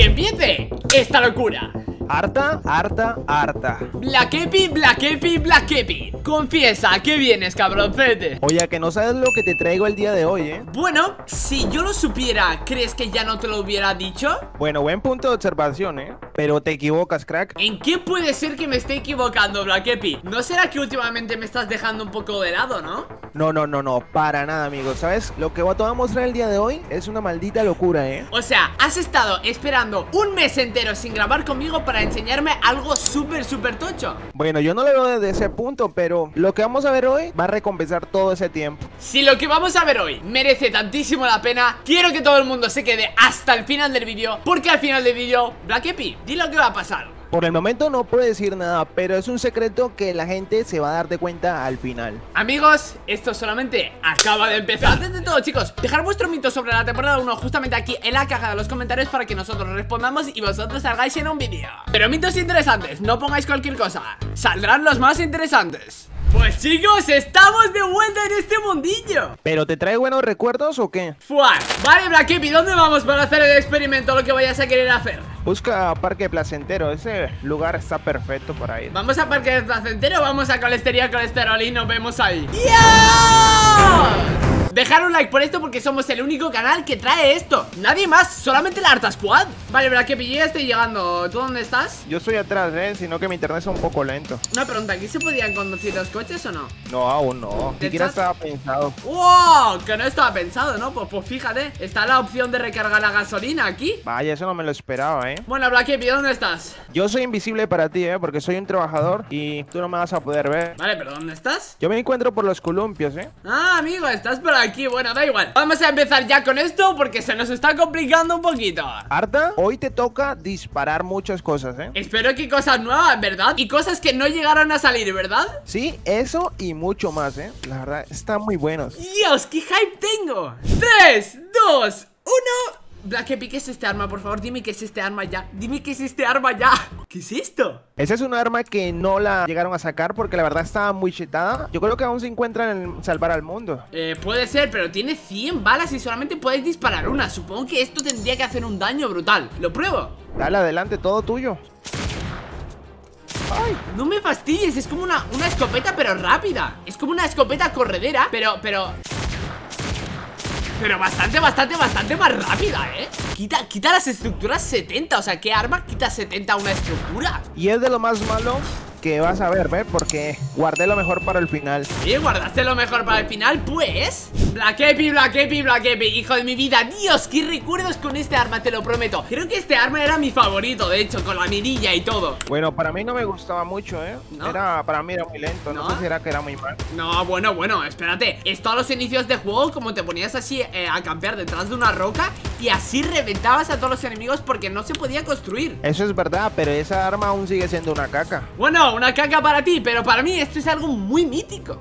que empiece esta locura. Harta, harta, harta. Black Epi, Black Epi, Black Epi. Confiesa, ¿qué vienes, cabroncete? Oye, que no sabes lo que te traigo el día de hoy, ¿eh? Bueno, si yo lo supiera, ¿crees que ya no te lo hubiera dicho? Bueno, buen punto de observación, ¿eh? Pero te equivocas, crack. ¿En qué puede ser que me esté equivocando, Black Epi? ¿No será que últimamente me estás dejando un poco de lado, no? No, no, no, no, para nada, amigo. ¿Sabes? Lo que voy a mostrar el día de hoy es una maldita locura, ¿eh? O sea, has estado esperando un mes entero sin grabar conmigo para enseñarme algo súper, súper tocho. Bueno, yo no lo veo desde ese punto, pero lo que vamos a ver hoy va a recompensar todo ese tiempo. Si lo que vamos a ver hoy merece tantísimo la pena, quiero que todo el mundo se quede hasta el final del vídeo, porque al final del vídeo, Black Epi, di lo que va a pasar. Por el momento no puedo decir nada, pero es un secreto que la gente se va a dar de cuenta al final. Amigos, esto solamente acaba de empezar. Antes de todo, chicos, dejar vuestro mito sobre la temporada 1 justamente aquí en la caja de los comentarios para que nosotros respondamos y vosotros salgáis en un vídeo. Pero mitos interesantes, no pongáis cualquier cosa. Saldrán los más interesantes. Pues chicos, estamos de vuelta en este mundillo ¿Pero te trae buenos recuerdos o qué? Fuan, vale Black ¿dónde vamos para hacer el experimento? Lo que vayas a querer hacer Busca Parque Placentero, ese lugar está perfecto por ahí ¿Vamos a Parque Placentero o vamos a Colestería Colesterol y nos vemos ahí? ¡Dios! Dejar un like por esto porque somos el único canal que trae esto. Nadie más, solamente la Arta Squad. Vale, verdad que ya estoy llegando. ¿Tú dónde estás? Yo estoy atrás, eh, sino que mi internet es un poco lento. Una pregunta, ¿aquí se podían conducir los coches o no? No, aún no, ni siquiera estaba pensado. ¡Wow! Que no estaba pensado, ¿no? Pues, pues fíjate, está la opción de recargar la gasolina aquí. Vaya, eso no me lo esperaba, eh Bueno, Black ¿dónde estás? Yo soy invisible para ti, eh, porque soy un trabajador y tú no me vas a poder ver. Vale, pero ¿dónde estás? Yo me encuentro por los columpios, eh Ah, amigo, estás por aquí, bueno, da igual Vamos a empezar ya con esto porque se nos está complicando un poquito Arta, hoy te toca disparar muchas cosas, ¿eh? Espero que cosas nuevas, ¿verdad? Y cosas que no llegaron a salir, ¿verdad? Sí, eso y mucho más, ¿eh? La verdad, están muy buenos Dios, qué hype tengo 3, 2, 1 Black ¿qué es este arma? Por favor, dime qué es este arma ya Dime qué es este arma ya ¿Qué es esto? Esa es un arma que no la llegaron a sacar porque la verdad estaba muy chetada Yo creo que aún se encuentra en salvar al mundo Eh, puede ser, pero tiene 100 balas y solamente puedes disparar una Supongo que esto tendría que hacer un daño brutal ¿Lo pruebo? Dale adelante, todo tuyo Ay, no me fastidies, es como una, una escopeta pero rápida Es como una escopeta corredera, pero, pero pero bastante, bastante, bastante más rápida, ¿eh? Quita, quita las estructuras 70 O sea, ¿qué arma quita 70 una estructura? Y es de lo más malo que vas a ver, ¿ves? Porque guardé lo mejor para el final ¿Sí? ¿Guardaste lo mejor para el final? Pues... Black Epi, Black Epi, Black Epi Hijo de mi vida, Dios, qué recuerdos con este arma, te lo prometo Creo que este arma era mi favorito, de hecho, con la mirilla y todo Bueno, para mí no me gustaba mucho, ¿eh? Era, para mí era muy lento, no, sé si era que era muy mal No, bueno, bueno, espérate Esto a los inicios de juego, como te ponías así eh, a campear detrás de una roca Y así reventabas a todos los enemigos porque no se podía construir Eso es verdad, pero esa arma aún sigue siendo una caca Bueno, una caca para ti, pero para mí esto es algo muy mítico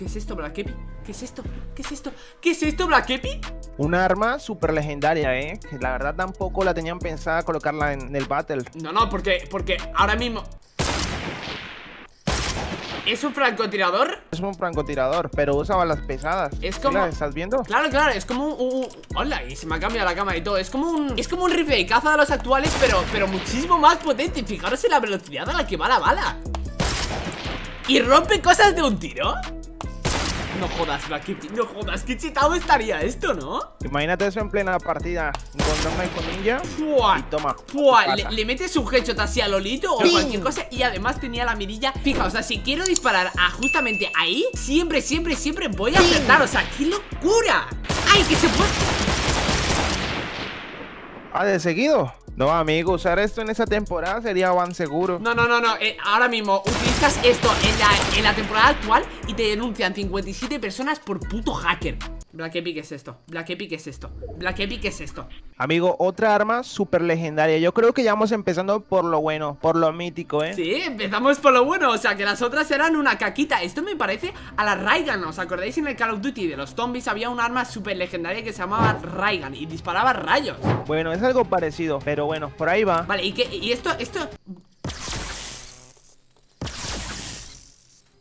¿Qué es esto, Black Epi? ¿Qué es esto? ¿Qué es esto? ¿Qué es esto, Black Epi? Una arma súper legendaria, ¿eh? Que la verdad tampoco la tenían pensada colocarla en el battle No, no, porque, porque ahora mismo... ¿Es un francotirador? Es un francotirador, pero usa balas pesadas Es como... ¿Estás viendo? Claro, claro, es como un, Hola, y se me ha cambiado la cámara y todo Es como un... Es como un rifle de caza de los actuales Pero, pero muchísimo más potente Fijaros en la velocidad a la que va la bala ¿Y rompe cosas de un tiro? No jodas, no jodas, qué chitado estaría esto, ¿no? Imagínate eso en plena partida. Encontrarme con ninja Y toma le, metes un headshot así a Lolito o cualquier cosa Y además tenía la mirilla Fija, o sea, si quiero disparar a justamente ahí Siempre, siempre, siempre voy a acertar O sea, ¡qué locura! ¡Ay, que se puede! Ah, de seguido no, amigo, usar esto en esa temporada sería van seguro. No, no, no, no. Eh, ahora mismo utilizas esto en la, en la temporada actual y te denuncian 57 personas por puto hacker. Black Epic es esto. Black Epic es esto. Black Epic es esto. Amigo, otra arma súper legendaria. Yo creo que ya vamos empezando por lo bueno, por lo mítico, ¿eh? Sí, empezamos por lo bueno. O sea, que las otras eran una caquita. Esto me parece a la Raigan. ¿Os acordáis en el Call of Duty de los zombies? Había un arma súper legendaria que se llamaba Raigan y disparaba rayos. Bueno, es algo parecido, pero bueno, por ahí va. Vale, ¿y qué? ¿Y esto? ¿Esto?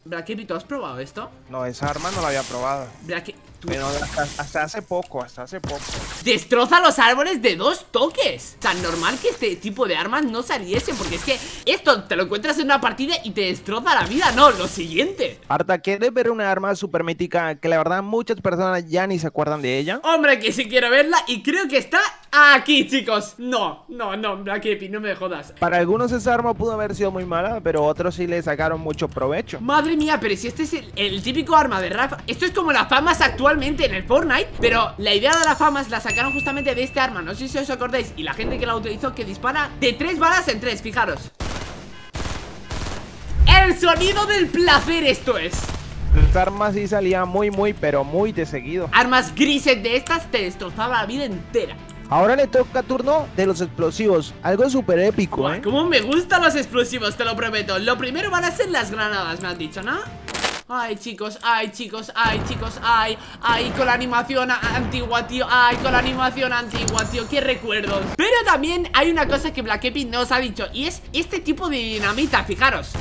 Black ¿tú has probado esto? No, esa arma no la había probado. Black Pero hasta, hasta hace poco, hasta hace poco. Destroza los árboles de dos toques Tan normal que este tipo de armas no saliese Porque es que esto te lo encuentras en una partida y te destroza la vida No, lo siguiente Arta, ¿quieres ver una arma super mítica que la verdad muchas personas ya ni se acuerdan de ella? Hombre, que si quiero verla y creo que está aquí, chicos. No, no, no, Black Epi, no me jodas. Para algunos esa arma pudo haber sido muy mala, pero otros sí le sacaron mucho provecho. Madre mía, pero si este es el, el típico arma de Rafa Esto es como las famas actualmente en el Fortnite Pero la idea de las famas la sacaron justamente de este arma. No sé si os acordáis Y la gente que la utilizó que dispara de tres balas en tres, fijaros. El sonido del placer esto es. Esta arma sí salía muy, muy, pero muy de seguido. Armas grises de estas te destrozaba la vida entera Ahora le toca turno de los explosivos. Algo súper épico, ¿eh? Cómo me gustan los explosivos, te lo prometo. Lo primero van a ser las granadas, me han dicho, ¿no? Ay, chicos, ay, chicos, ay, chicos, ay Ay, con la animación antigua, tío. Ay, con la animación antigua, tío Qué recuerdos. Pero también hay una cosa que Black Epi nos ha dicho Y es este tipo de dinamita, fijaros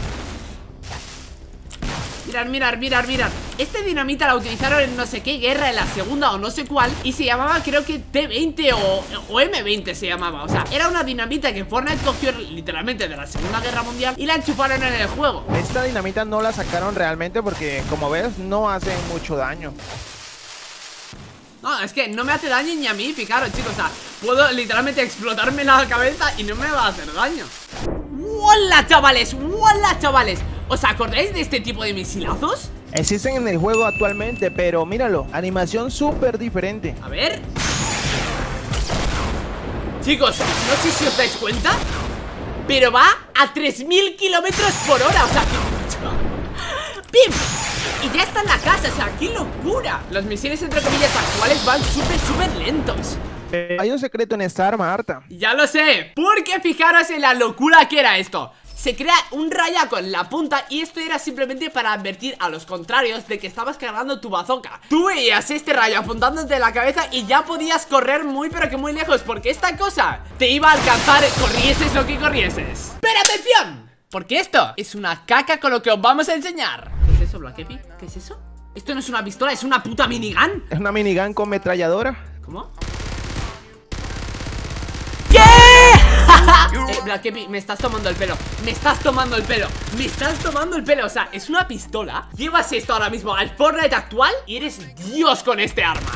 Mirar, mirar, mirar, mirar. Este dinamita la utilizaron en no sé qué guerra En la segunda o no sé cuál Y se llamaba creo que T20 o, o M20 se llamaba. O sea, era una dinamita que Fortnite cogió literalmente de la segunda guerra mundial Y la enchufaron en el juego. Esta dinamita no la sacaron realmente porque, como ves, no hace mucho daño. No, es que no me hace daño ni a mí, fijaros chicos. O sea, puedo literalmente explotarme la cabeza y no me va a hacer daño. ¡Hola, chavales! ¡Hola, chavales! ¿Os acordáis de este tipo de misilazos? Existen en el juego actualmente, pero míralo, animación súper diferente. A ver. Chicos, no sé si os dais cuenta Pero va a 3000 kilómetros por hora O sea, ¡Pim! Y ya está en la casa, o sea, qué locura. Los misiles entre comillas actuales van súper, súper lentos. Hay un secreto en esta arma, Arta. Ya lo sé, porque fijaros en la locura que era esto se crea un rayaco en la punta y esto era simplemente para advertir a los contrarios de que estabas cargando tu bazooka. Tú veías este rayo apuntándote la cabeza y ya podías correr muy pero que muy lejos porque esta cosa te iba a alcanzar corrieses lo que corrieses. ¡Pero atención! Porque esto es una caca con lo que os vamos a enseñar. ¿Qué es eso, Black Epi? ¿Qué es eso? Esto no es una pistola, es una puta minigun. Es una minigun con metralladora ¿Cómo? Eh, Black Epi, me estás tomando el pelo. Me estás tomando el pelo. Me estás tomando el pelo. O sea, es una pistola Llevas esto ahora mismo al Fortnite actual Y eres Dios con este arma.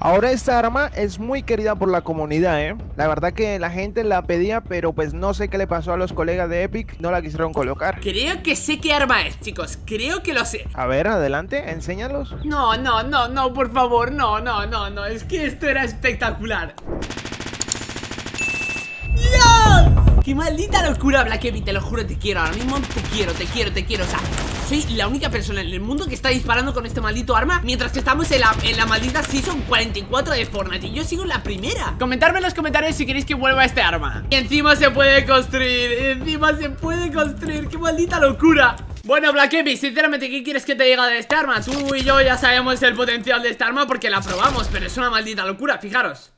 Ahora esta arma es muy querida por la comunidad, ¿eh? La verdad que la gente la pedía, pero pues no sé qué le pasó a los colegas de Epic, no la quisieron colocar. Creo que sé qué arma es, chicos. Creo que lo sé. A ver, adelante, enséñalos. No, no, no, no, por favor. No, no, no, no. Es que esto era espectacular. ¡Qué maldita locura, Black Epi! Te lo juro, te quiero. Ahora mismo te quiero, te quiero, te quiero. O sea, soy la única persona en el mundo que está disparando con este maldito arma Mientras que estamos en la, maldita Season 44 de Fortnite Y yo sigo en la primera Comentadme en los comentarios si queréis que vuelva este arma Y encima se puede construir Encima se puede construir ¡Qué maldita locura! Bueno, Black Epi, sinceramente, ¿qué quieres que te diga de este arma? Tú y yo ya sabemos el potencial de esta arma porque la probamos Pero es una maldita locura, fijaros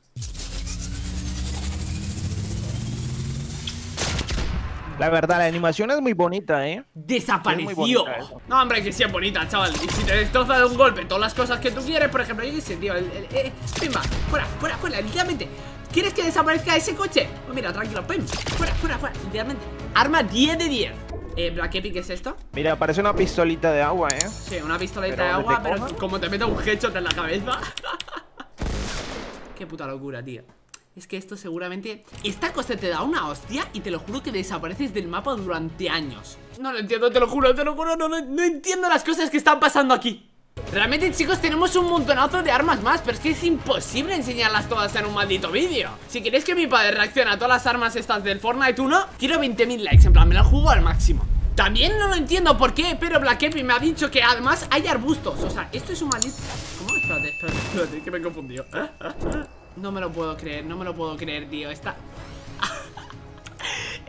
La verdad, la animación es muy bonita, ¿eh? Desapareció. Bonita eso. no, hombre, que sí es bonita, chaval. Y si te destroza de un golpe todas las cosas que tú quieres, por ejemplo, yo qué sé, tío. El, el, eh, pimba, fuera, fuera, fuera, literalmente. ¿Quieres que desaparezca ese coche? Pues mira, tranquilo, pim, fuera, fuera, fuera, literalmente. Arma 10 de 10. Eh, Black Epic, ¿qué es esto? Mira, parece una pistolita de agua, ¿eh? Sí, una pistoleta Pero de agua, pero como te meta un headshot en la cabeza. Qué puta locura, tío. Es que esto seguramente... Esta cosa te da una hostia y te lo juro que desapareces del mapa durante años. No lo entiendo, te lo juro, te lo juro, no, no, no entiendo las cosas que están pasando aquí. Realmente, chicos, tenemos un montonazo de armas más Pero es que es imposible enseñarlas todas en un maldito vídeo Si queréis que mi padre reaccione a todas las armas estas del Fortnite 1 Quiero 20.000 likes, en plan, me la juego al máximo También no lo entiendo por qué Pero Black Epi me ha dicho que además hay arbustos O sea, esto es un maldito... ¿Cómo? Espérate, espérate, espérate, que me he confundido No me lo puedo creer, no me lo puedo creer, tío. Está...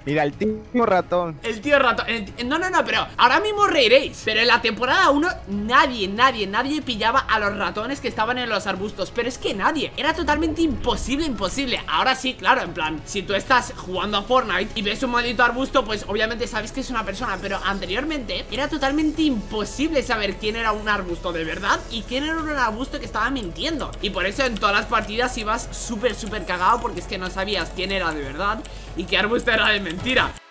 Mira, el tío ratón. El tío ratón. No, no, no, pero ahora mismo reiréis. Pero en la temporada 1 nadie, nadie, nadie pillaba a los ratones que estaban en los arbustos. Pero es que nadie. Era totalmente imposible, imposible. Ahora sí, claro, en plan, si tú estás jugando a Fortnite y ves un maldito arbusto, pues obviamente sabes que es una persona. Pero anteriormente era totalmente imposible saber quién era un arbusto de verdad y quién era un arbusto que estaba mintiendo. Y por eso en todas las partidas ibas súper, súper cagado porque es que no sabías quién era de verdad y qué arbusto era de mentira.